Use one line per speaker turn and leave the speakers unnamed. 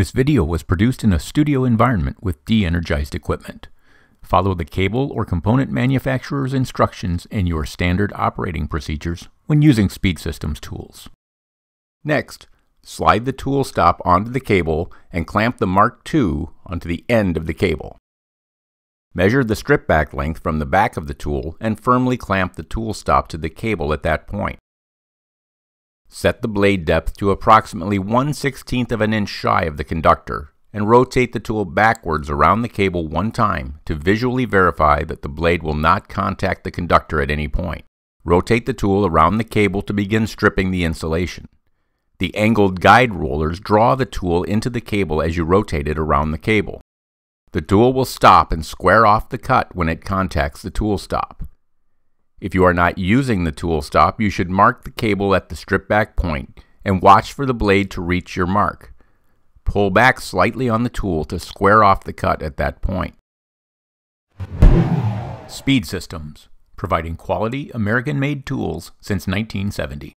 This video was produced in a studio environment with de-energized equipment. Follow the cable or component manufacturer's instructions and your standard operating procedures when using Speed Systems tools. Next, slide the tool stop onto the cable and clamp the Mark II onto the end of the cable. Measure the strip back length from the back of the tool and firmly clamp the tool stop to the cable at that point. Set the blade depth to approximately 1 16th of an inch shy of the conductor and rotate the tool backwards around the cable one time to visually verify that the blade will not contact the conductor at any point. Rotate the tool around the cable to begin stripping the insulation. The angled guide rollers draw the tool into the cable as you rotate it around the cable. The tool will stop and square off the cut when it contacts the tool stop. If you are not using the tool stop, you should mark the cable at the strip back point and watch for the blade to reach your mark. Pull back slightly on the tool to square off the cut at that point. Speed Systems, providing quality American-made tools since 1970.